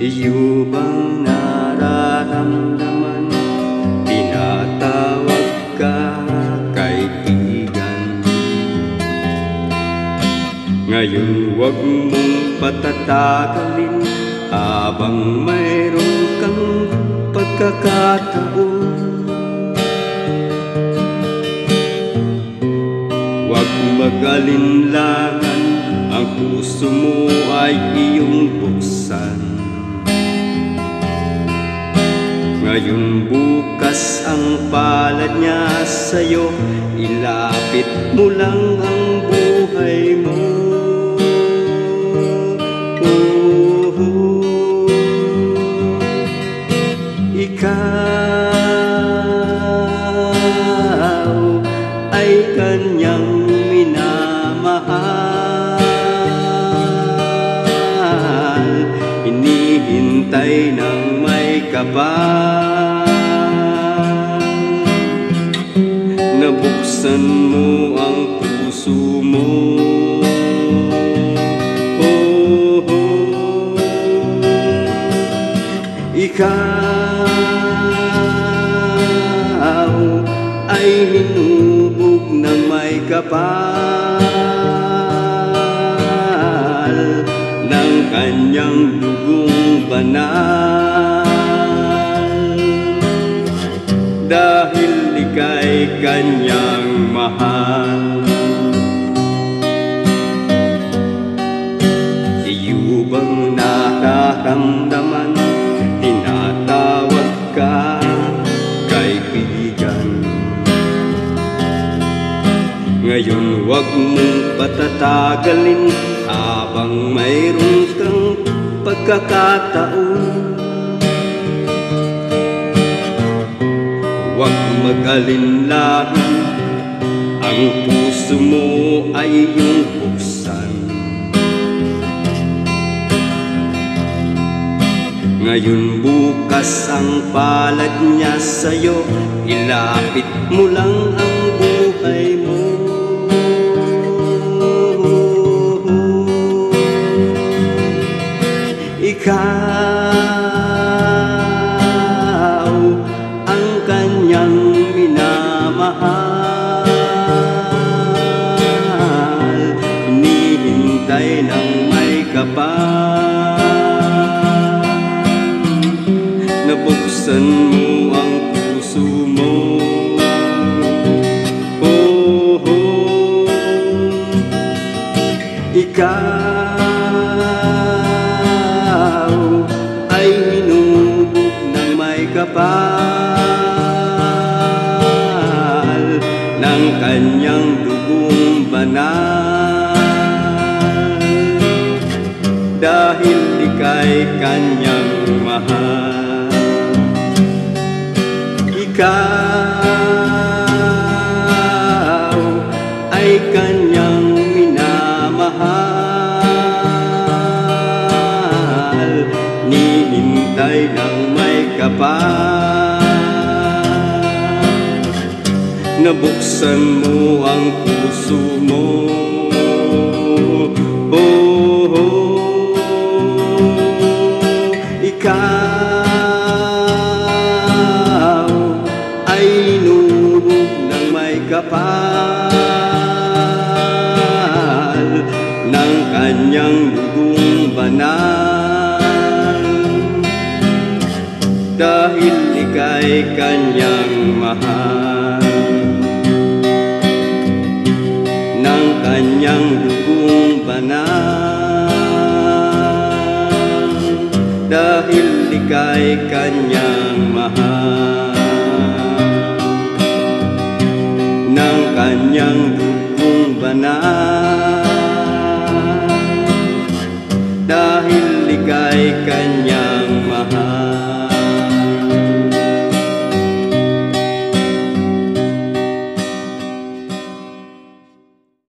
Iyo bang nararamdaman? Tinatawag ka kaibigan. Ngayon wag mong patatagalin Habang mayroon kang pagkakataon. Huwag mag-alinlangan Ang puso mo ay iyong buksan Ngayon bukas ang palad niya sa'yo. Ilapit mo lang ang buhay mo. Oh, Ikaw ay kanyang minamahal. Hinihintay ng may kapal Nabuksan mo ang puso mo Oh, oh. Ikaw ay hinubog ng may kapal ng kanyang dugong banal ika'y kanyang mahal. Iyo bang nararamdaman Tinatawag ka kaibigan Ngayon wag mong patatagalin Habang mayroon kang pagkakataon Huwag mag-alinlangan Ang puso mo ay iyong buksan. Ngayon bukas ang palad niya sa'yo. Ilapit mo lang ang Nabuksan mo ang puso mo Oh, oh. Ikaw ay hinubog ng may kapal ng kanyang dugong banal dahil ika'y kanyang mahal. Ikaw ay kanyang minamahal. Nihintay ng may kapal. Nabuksan mo ang puso mo kapal ng kanyang dugong banal. Dahil ika'y kanyang mahal. Ng kanyang dugong banal. Dahil ika'y kanyang mahal na. Dahil ika'y kanyang mahal.